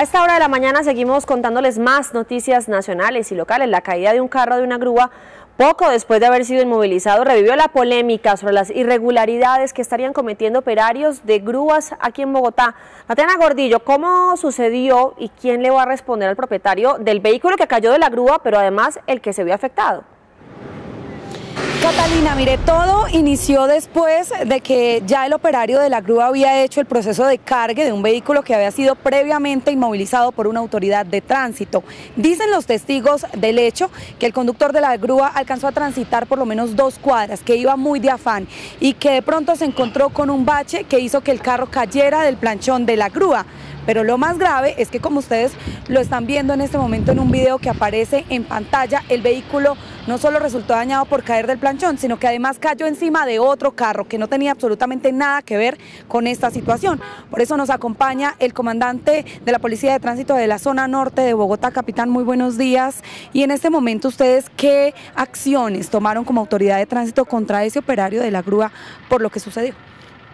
A esta hora de la mañana seguimos contándoles más noticias nacionales y locales. La caída de un carro de una grúa poco después de haber sido inmovilizado revivió la polémica sobre las irregularidades que estarían cometiendo operarios de grúas aquí en Bogotá. Tatiana Gordillo, ¿cómo sucedió y quién le va a responder al propietario del vehículo que cayó de la grúa, pero además el que se vio afectado? Catalina, mire, todo inició después de que ya el operario de la grúa había hecho el proceso de cargue de un vehículo que había sido previamente inmovilizado por una autoridad de tránsito. Dicen los testigos del hecho que el conductor de la grúa alcanzó a transitar por lo menos dos cuadras, que iba muy de afán y que de pronto se encontró con un bache que hizo que el carro cayera del planchón de la grúa. Pero lo más grave es que como ustedes lo están viendo en este momento en un video que aparece en pantalla, el vehículo no solo resultó dañado por caer del planchón, sino que además cayó encima de otro carro que no tenía absolutamente nada que ver con esta situación. Por eso nos acompaña el comandante de la Policía de Tránsito de la zona norte de Bogotá, capitán, muy buenos días. Y en este momento ustedes, ¿qué acciones tomaron como autoridad de tránsito contra ese operario de la grúa por lo que sucedió?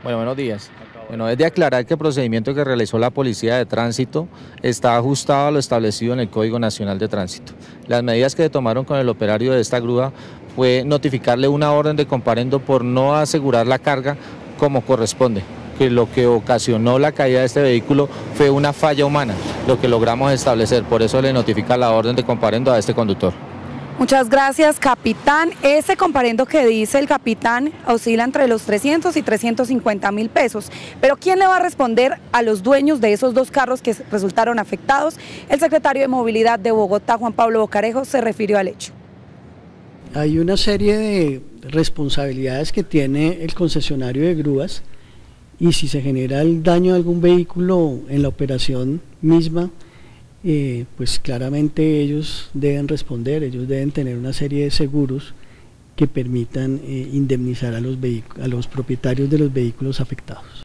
Bueno, buenos días. Bueno, es de aclarar que el procedimiento que realizó la Policía de Tránsito está ajustado a lo establecido en el Código Nacional de Tránsito. Las medidas que tomaron con el operario de esta grúa fue notificarle una orden de comparendo por no asegurar la carga como corresponde que lo que ocasionó la caída de este vehículo fue una falla humana, lo que logramos establecer, por eso le notifica la orden de comparendo a este conductor. Muchas gracias, capitán. Ese comparendo que dice el capitán oscila entre los 300 y 350 mil pesos. Pero ¿quién le va a responder a los dueños de esos dos carros que resultaron afectados? El secretario de Movilidad de Bogotá, Juan Pablo Bocarejo, se refirió al hecho. Hay una serie de responsabilidades que tiene el concesionario de grúas y si se genera el daño a algún vehículo en la operación misma, eh, pues claramente ellos deben responder, ellos deben tener una serie de seguros que permitan eh, indemnizar a los, a los propietarios de los vehículos afectados.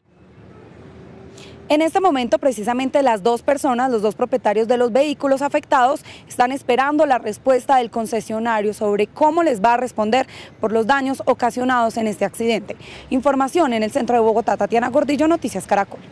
En este momento, precisamente las dos personas, los dos propietarios de los vehículos afectados, están esperando la respuesta del concesionario sobre cómo les va a responder por los daños ocasionados en este accidente. Información en el centro de Bogotá, Tatiana Gordillo, Noticias Caracol.